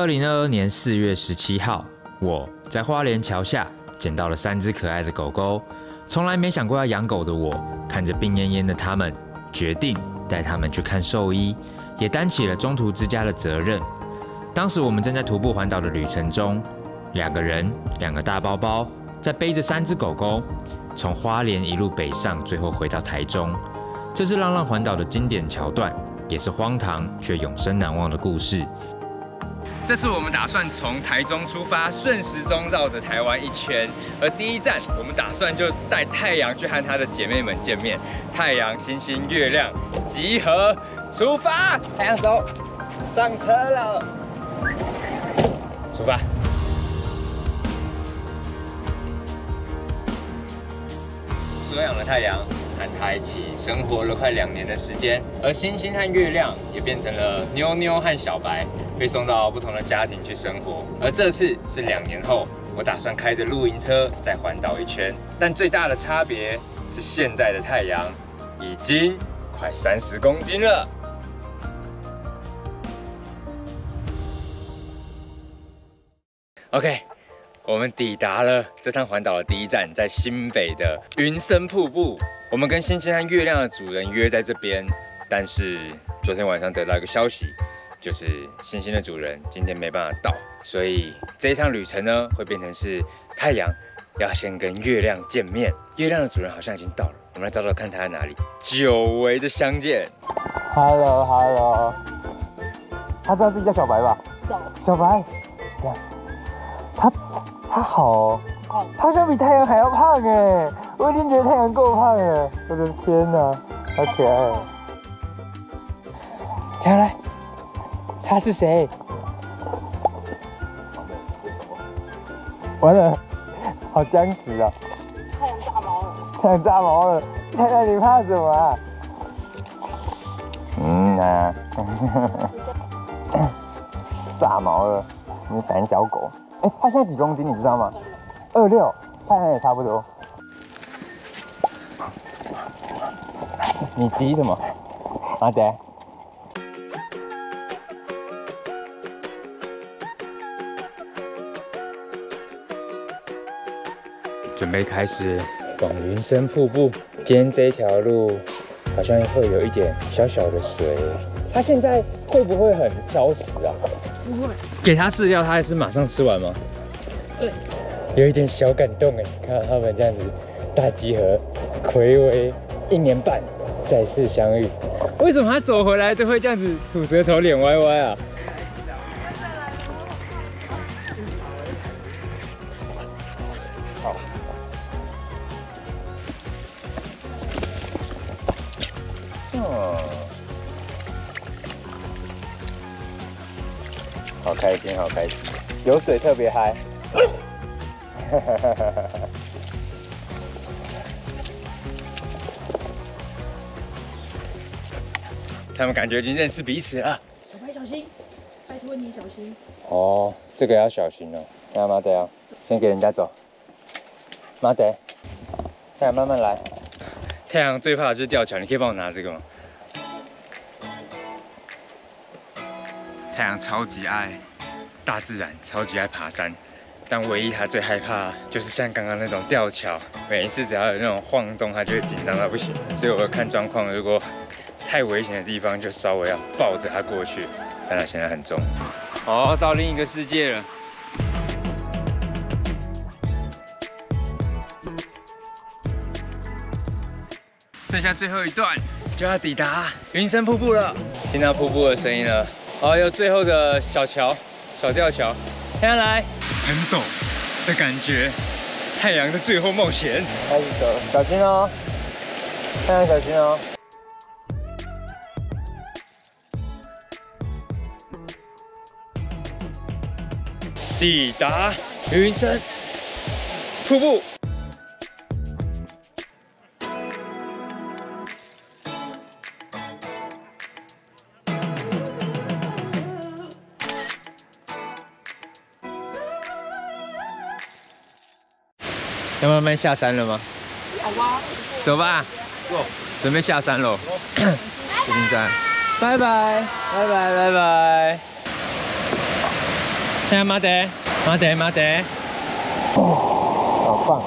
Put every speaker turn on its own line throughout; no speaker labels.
二零二二年四月十七号，我在花莲桥下捡到了三只可爱的狗狗。从来没想过要养狗的我，看着病恹恹的他们，决定带他们去看兽医，也担起了中途之家的责任。当时我们正在徒步环岛的旅程中，两个人，两个大包包，在背着三只狗狗，从花莲一路北上，最后回到台中。这是浪浪环岛的经典桥段，也是荒唐却永生难忘的故事。这次我们打算从台中出发，顺时钟绕着台湾一圈。而第一站，我们打算就带太阳去和他的姐妹们见面。太阳、星星、月亮，集合，出发！太阳走，上车了，出发。所养的太阳。和他一起生活了快两年的时间，而星星和月亮也变成了妞妞和小白，被送到不同的家庭去生活。而这次是两年后，我打算开着露营车再环岛一圈。但最大的差别是，现在的太阳已经快三十公斤了。OK，我们抵达了这趟环岛的第一站，在新北的云森瀑布。我们跟星星和月亮的主人约在这边，但是昨天晚上得到一个消息，就是星星的主人今天没办法到，所以这一趟旅程呢，会变成是太阳要先跟月亮见面。月亮的主人好像已经到了，我们来找找看他在哪里。久违的相见
，Hello Hello，他知道自己叫小白吧？小白，他他好，他像比太阳还要胖哎。我已经觉得太阳够胖了，我的天哪，好可爱！下来，他是谁？完了，好僵持啊！
太阳炸毛了！
太阳炸毛了！太阳你怕什么？嗯啊，炸毛了！你胆小狗！哎，他现在几公斤你知道吗？二六，太阳也差不多。你急什么？阿德，
准备开始往云深瀑布。今天这一条路好像会有一点小小的水，它现在会不会很挑食啊？
不会。
给它饲料，它还是马上吃完吗？
对。
有一点小感动哎，看到他们这样子大集合，暌违一年半。再次相遇，为什么它走回来都会这样子吐舌头、脸歪歪啊？有水特别嗨。他们感觉已经认识彼此了。
小白小心，拜托你小心。
哦，这个要小心哦。看马德啊，先给人家走。马德，太阳慢慢来。太阳最怕的就是吊桥，你可以帮我拿这个吗？太阳超级爱大自然，超级爱爬山，但唯一他最害怕就是像刚刚那种吊桥，每一次只要有那种晃动，他就会紧张到不行。所以我要看状况，如果。太危险的地方就稍微要抱着他过去，但他现在很重。哦，到另一个世界了。剩下最后一段就要抵达云深瀑布了，听到瀑布的声音了。哦，有最后的小桥，小吊桥，看下来，很陡的感觉。太阳的最后冒险，
开始走，小心哦，太阳小心哦。
抵达云山。瀑布，要慢慢下山了吗？走吧，走，准备下山喽。再见，拜拜，拜拜，拜拜。哎，马德，马德，马德，
好棒！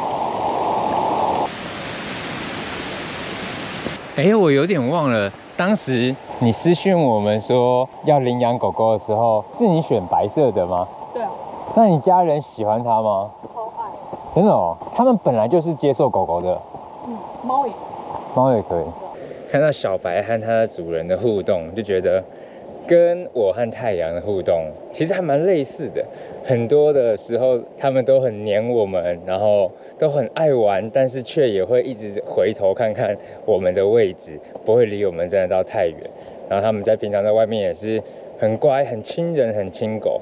哎，我有点忘了，当时你私讯我们说要领养狗狗的时候，是你选白色的吗？
对啊，
那你家人喜欢它吗？真的哦，他们本来就是接受狗狗的，
嗯，猫也。
猫也可以。看到小白和它的主人的互动，就觉得跟我和太阳的互动其实还蛮类似的。很多的时候，他们都很黏我们，然后都很爱玩，但是却也会一直回头看看我们的位置，不会离我们真的到太远。然后他们在平常在外面也是很乖、很亲人、很亲狗。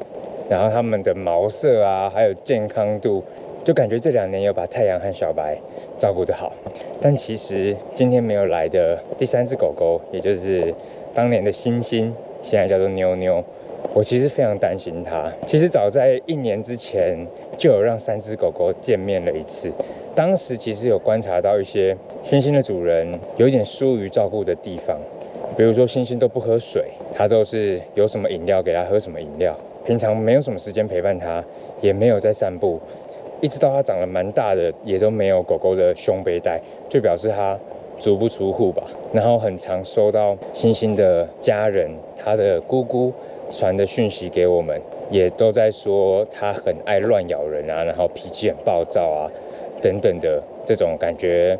然后他们的毛色啊，还有健康度。就感觉这两年有把太阳和小白照顾得好，但其实今天没有来的第三只狗狗，也就是当年的星星，现在叫做妞妞，我其实非常担心它。其实早在一年之前就有让三只狗狗见面了一次，当时其实有观察到一些星星的主人有一点疏于照顾的地方，比如说星星都不喝水，它都是有什么饮料给它喝什么饮料，平常没有什么时间陪伴它，也没有在散步。一直到它长得蛮大的，也都没有狗狗的胸背带，就表示它足不出户吧。然后很常收到星星的家人，他的姑姑传的讯息给我们，也都在说它很爱乱咬人啊，然后脾气很暴躁啊，等等的这种感觉，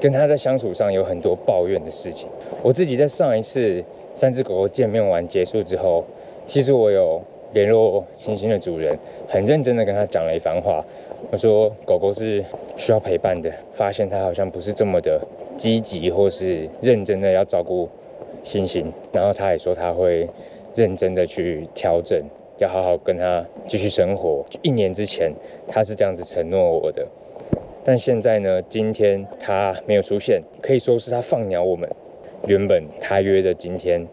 跟它在相处上有很多抱怨的事情。我自己在上一次三只狗狗见面完结束之后，其实我有联络星星的主人，很认真的跟他讲了一番话。我说狗狗是需要陪伴的，发现它好像不是这么的积极或是认真的要照顾星星，然后他也说他会认真的去调整，要好好跟他继续生活。一年之前他是这样子承诺我的，但现在呢，今天他没有出现，可以说是他放鸟我们。原本他约的今天，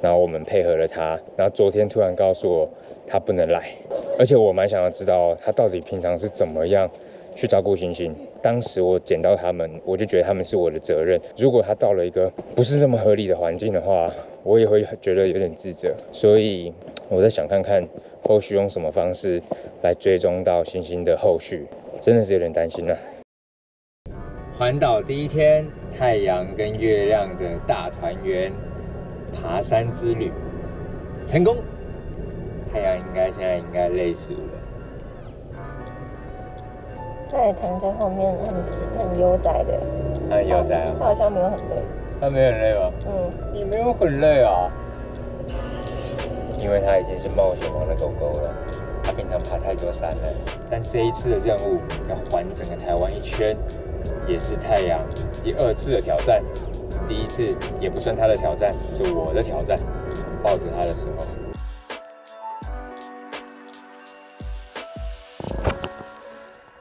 然后我们配合了他，然后昨天突然告诉我他不能来。而且我蛮想要知道他到底平常是怎么样去照顾星星。当时我捡到他们，我就觉得他们是我的责任。如果他到了一个不是这么合理的环境的话，我也会觉得有点自责。所以我在想看看后续用什么方式来追踪到星星的后续，真的是有点担心了。环岛第一天，太阳跟月亮的大团圆爬山之旅成功。太阳应该现在应该累死了。
他也躺在后面，很很悠哉的。
很悠哉啊。
他好像没有很累。
他没有很累吗？
嗯。
你没有很累啊？因为他已经是冒险王的狗狗了。他平常爬太多山了，但这一次的任务要环整个台湾一圈，也是太阳第二次的挑战。第一次也不算他的挑战，是我的挑战。抱着他的时候。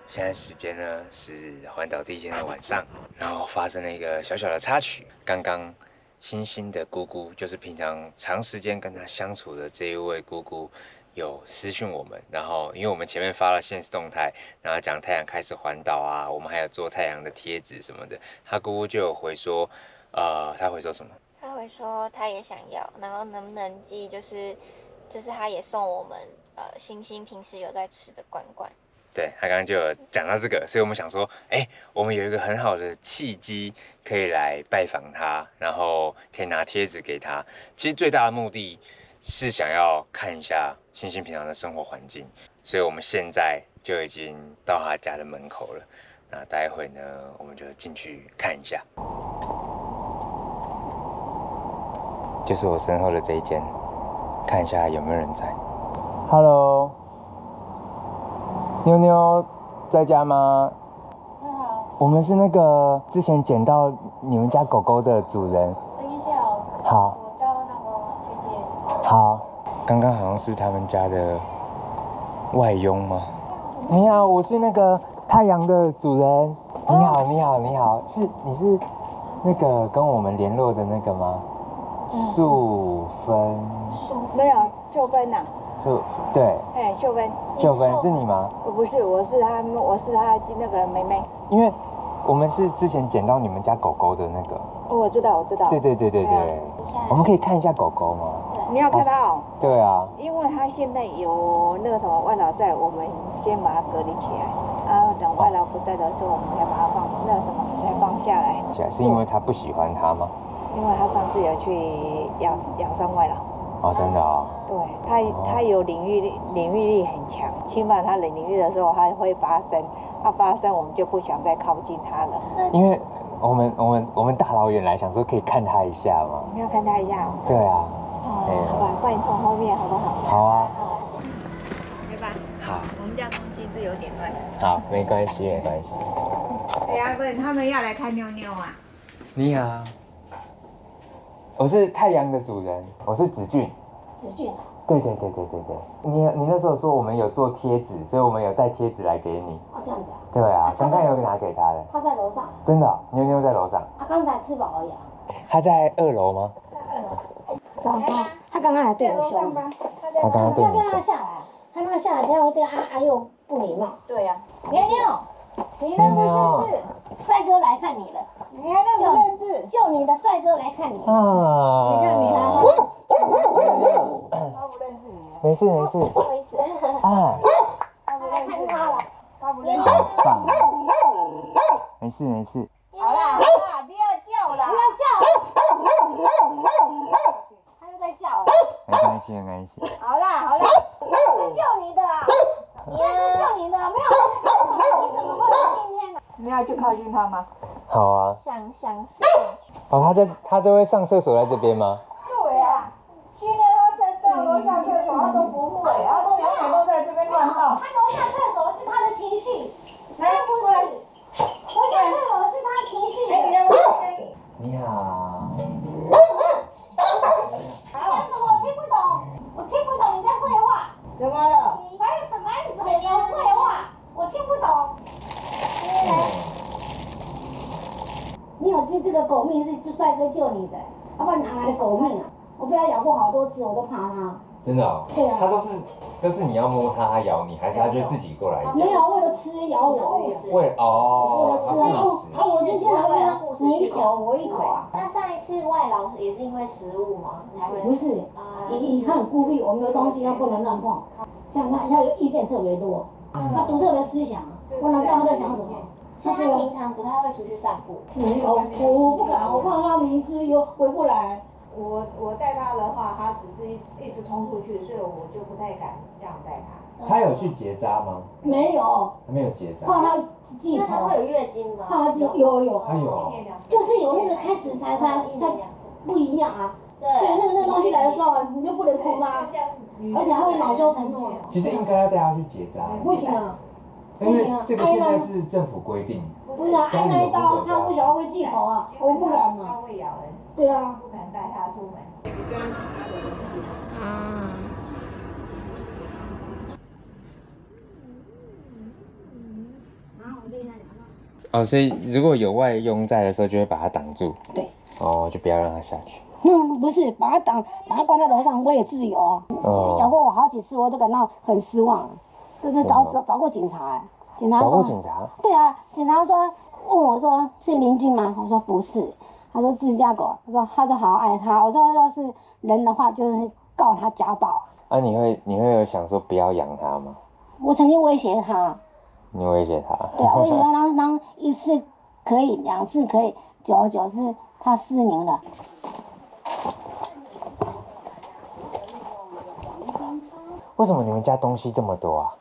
现在时间呢是环岛第一天的晚上，然后发生了一个小小的插曲。刚刚星星的姑姑，就是平常长时间跟他相处的这一位姑姑，有私讯我们。然后因为我们前面发了现实动态，然后讲太阳开始环岛啊，我们还有做太阳的贴纸什么的，他姑姑就有回说，呃，他会说什么？
他会说他也想要，然后能不能寄，就是就是他也送我们，呃，星星平时有在吃的罐罐。
对他刚刚就有讲到这个，所以我们想说，哎，我们有一个很好的契机可以来拜访他，然后可以拿贴纸给他。其实最大的目的是想要看一下星星平常的生活环境，所以我们现在就已经到他家的门口了。那待会呢，我们就进去看一下，就是我身后的这一间，看一下有没有人在。Hello。妞妞在家吗？
你好，
我们是那个之前捡到你们家狗狗的主人。
等一下哦。
好。
我叫那个姐姐。
好。刚刚好像是他们家的外佣吗？你好，我是那个太阳的主人。你好，你好，你好，是你是那个跟我们联络的那个吗？素芬。
素没有，秀芬呐。
就对，
哎，秀芬，
秀芬是你吗？
我不是，我是他，我是他那个妹妹。
因为我们是之前捡到你们家狗狗的那个。
哦，我知道，我知道。
对对对对对。我们可以看一下狗狗吗？
你要看到哦，
对啊，
因为它现在有那个什么外劳在，我们先把它隔离起来，然后等外劳不在的时候，我们才把它放那个什么再放下来，
起来是因为他不喜欢它吗？
因为他上次有去咬咬伤外劳。
哦，真的哦，
对他，他有领域力，领域力很强。侵犯他的领域的时候，它会发生。它发生，我们就不想再靠近他了。
因为我们我们我们大老远来，想说可以看他一下嘛。
你要看他一下。
对啊。
哦，好吧，欢迎从后面，好不好？
好啊。
对吧？
好。
我们家空气是有点乱。
好，没关系，没关系。
哎呀，问他们要来看妞妞啊。
你好。我是太阳的主人，我是子俊。
子俊。
对对对对对对，你你那时候说我们有做贴纸，所以我们有带贴纸来给你。
哦，这样子啊。
对啊，刚刚有拿给他的。
他在楼上。
真的，妞妞在楼上。
他刚才吃饱而已啊。
他在二楼吗？
在二楼。糟糕，他刚刚来对我凶。
他刚刚对你凶。
他让他下来，他让他下来，他会对阿阿又不礼貌。
对呀。
妞妞，你认不认识？帅哥来看你了。
你还认不认识？
就你的帅哥来看你。
啊！
你看你还。
他不认识你。没事没事。
不好意思。
啊。
他不认识他了。
他不认识。
好棒。没事没事。
好啦好啦，不要叫了。
不要叫。他又在叫。
没关系没关系。
好啦好啦。
救你的啊！我是救你的，没有。你
要去靠近他吗？
好啊。
想想是。
哦，他在，他都会上厕所在这边吗？
对啊，今天他在上楼下厕所，他都不会，他都永远都在这边乱闹。
他楼下厕所是他的情绪，他不是。楼下厕所是他情绪。
哎，你在那边。
你好。
但是我听不懂，我听不懂你在绘画。
怎么了？
哎，怎么怎么有绘画？我听不懂。你有这这个狗命是帅哥救你的，要不然哪来的狗命啊？我被他咬过好多次，我都怕它。
真的哦。
对啊。
它都是都是你要摸它，它咬你，还是它就自己过来咬？
没有，为了吃咬我。
为哦。
为了吃啊！哦，我今天来了，你一口我一口啊。
那上一次外劳也是因为食物吗？才会？
不是，因他很孤僻，我们的东西他不能乱碰。像他，他有意见特别多，它独特的思想，我哪知道他在想什么？
他平常不太会出去散步。
没有，我我不敢，我怕他迷失又回不来。
我我带他的话，他只是一直冲出去，所以我就不太敢这样带他。
他有去结扎吗？
没有。
他没有结扎。
怕他记仇。
他会有月经吗？
怕他记有有。
他有。
就是有那个开始才才才不一样啊。对。那个那个东西来的时候，你就不能碰他，而且他会恼羞成怒。
其实应该要带他去结扎。
不行啊。
因为这个现在是政府规定。
不是啊，挨那一刀，他不晓得会记仇啊，我不敢
啊。他会咬人。
对啊。
不敢带他出门。
哦，所以如果有外佣在的时候，就会把它挡住。
对。
哦，就不要让它下去。
嗯，不是，把它挡，把它关在楼上，我也自由啊。哦。咬过我好几次，我都感到很失望。就是找找找过警察，警察
找过警察。
对啊，警察说问我说是邻居吗？我说不是。他说自家狗，他说他说好爱他。我说要是人的话，就是告他家暴。
啊，你会你会有想说不要养它吗？
我曾经威胁他。
你威胁他？
对啊，威胁他，然后然后一次可以，两次可以，久而久之他失灵了。
为什么你们家东西这么多啊？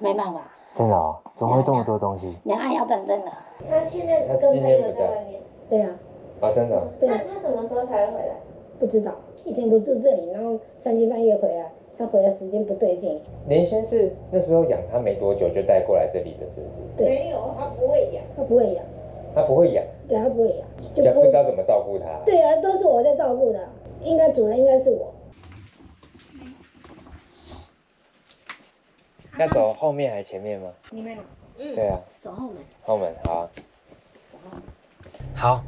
没办法。
真的哦，怎么会这么多东西？
两岸要战争了。
他现在跟朋友在外面。
对啊。
啊，真的。
对。
那他什么时候才会回来？
不知道，一天不住这里，然后三更半夜回来，他回来时间不对劲。
林先是那时候养他没多久就带过来这里的，是不是？
对。
没有，他不会养。
他不会养。
他不会养。
对，他不会养，
就不知道怎么照顾他。
对啊，都是我在照顾的，应该主人应该是我。
要走后面还是前面吗？
里面。
嗯。对啊。
走后门。
后门，好。好。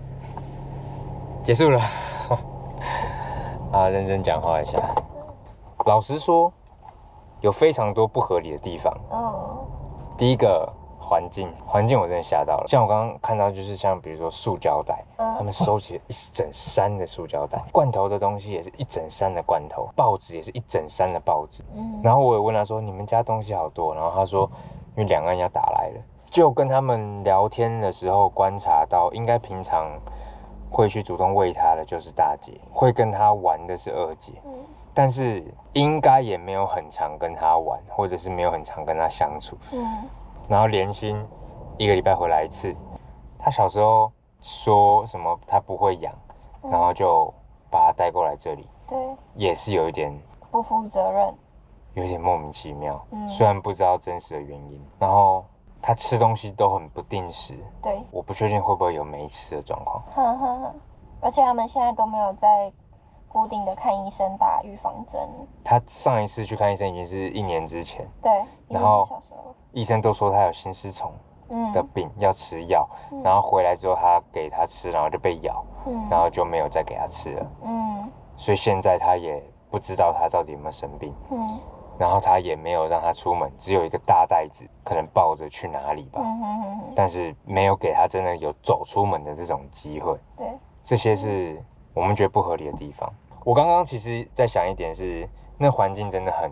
结束了。啊，认真讲话一下。老实说，有非常多不合理的地方。哦。第一个，环境，环境我真的吓到了。像我刚刚看到，就是像比如说塑胶袋，
嗯
他们收集了一整山的塑胶袋，罐头的东西也是一整山的罐头，报纸也是一整山的报纸。
嗯，
然后我也问他说：“你们家东西好多？”然后他说：“因为两岸要打来了。”就跟他们聊天的时候观察到，应该平常会去主动喂他的就是大姐，会跟他玩的是二姐，
嗯
但是应该也没有很常跟他玩，或者是没有很常跟他相处。
嗯
然后连心一个礼拜回来一次，他小时候说什么他不会养，然后就把他带过来这里，
对，
也是有一点
不负责任，
有点莫名其妙。
嗯。
虽然不知道真实的原因，然后他吃东西都很不定时，
对，
我不确定会不会有没吃的状况。
而且他们现在都没有在固定的看医生打预防针，
他上一次去看医生已经是一年之前，
对，
然后。医生都说他有心丝虫
嗯。
的病，要吃药。
嗯。
然后回来之后，他给他吃，然后就被咬，
嗯。
然后就没有再给他吃了。
嗯。
所以现在他也不知道他到底有没有生病，
嗯。
然后他也没有让他出门，只有一个大袋子，可能抱着去哪里吧，
嗯哼哼哼，
但是没有给他真的有走出门的这种机会。
对，
这些是我们觉得不合理的地方。我刚刚其实在想一点是，那环境真的很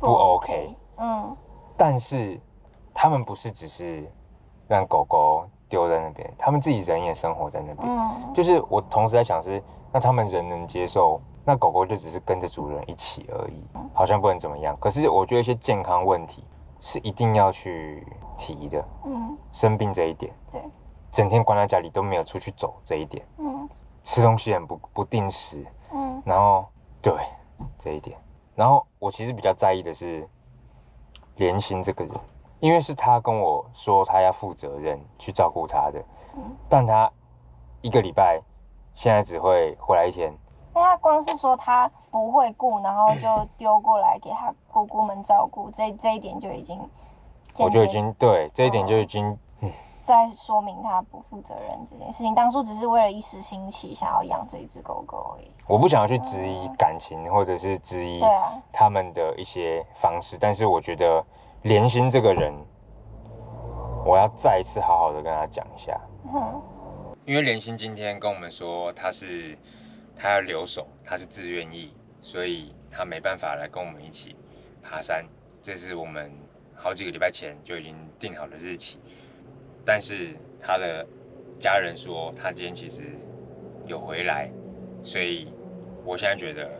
不 OK，
嗯。
但是他们不是只是让狗狗丢在那边，他们自己人也生活在那边。
嗯，
就是我同时在想是，那他们人能接受，那狗狗就只是跟着主人一起而已，好像不能怎么样。可是我觉得一些健康问题是一定要去提的，
嗯。
生病这一点，
对，
整天关在家里都没有出去走这一点，
嗯。
吃东西很不不定时，
嗯
然后对这一点，然后我其实比较在意的是连心这个人，因为是他跟我说他要负责任去照顾他的，
嗯，
但他一个礼拜现在只会回来一天，
那他光是说他不会顾，然后就丢过来给他姑姑们照顾，这这一点就已经
我就已经对这一点就已经，
在说明他不负责任这件事情。当初只是为了一时兴起，想要养这一只狗狗而已。
我不想要去质疑感情或者是质疑他们的一些方式，但是我觉得连心这个人，我要再一次好好的跟他讲一下。
哼，
因为连心今天跟我们说他是他要留守，他是自愿意，所以他没办法来跟我们一起爬山。这是我们好几个礼拜前就已经定好的日期，但是他的家人说他今天其实有回来，所以我现在觉得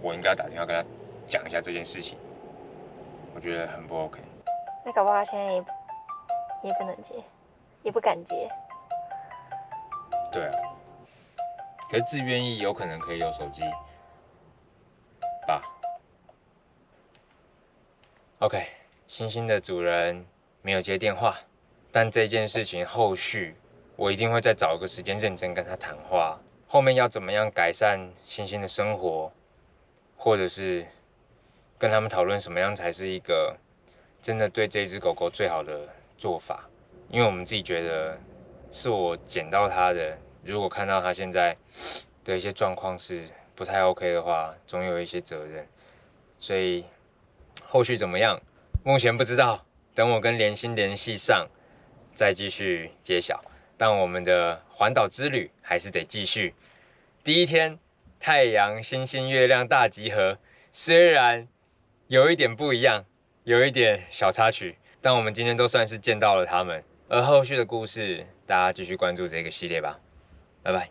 我应该要打电话跟他讲一下这件事情，我觉得很不 OK。
那搞不好现在也也不能接，也不敢接。
对啊，可是自愿意有可能可以有手机吧？OK，星星的主人没有接电话，但这件事情后续我一定会再找个时间认真跟他谈话。后面要怎么样改善星星的生活，或者是跟他们讨论什么样才是一个真的对这只狗狗最好的做法？因为我们自己觉得是我捡到它的，如果看到它现在的一些状况是不太 OK 的话，总有一些责任。所以后续怎么样，目前不知道，等我跟连心联系上，再继续揭晓。但我们的环岛之旅还是得继续。第一天，太阳、星星、月亮大集合，虽然有一点不一样，有一点小插曲，但我们今天都算是见到了他们。而后续的故事，大家继续关注这个系列吧。拜拜。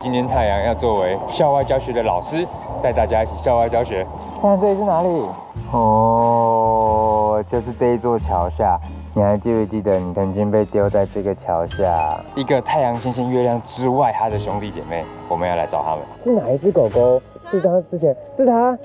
今天太阳要作为校外教学的老师，带大家一起校外教学。看这里是哪里？哦，就是这一座桥下。你还记不记得你曾经被丢在这个桥下？一个太阳、星星、月亮之外，他的兄弟姐妹，我们要来找他们。是哪一只狗狗？是它之前是他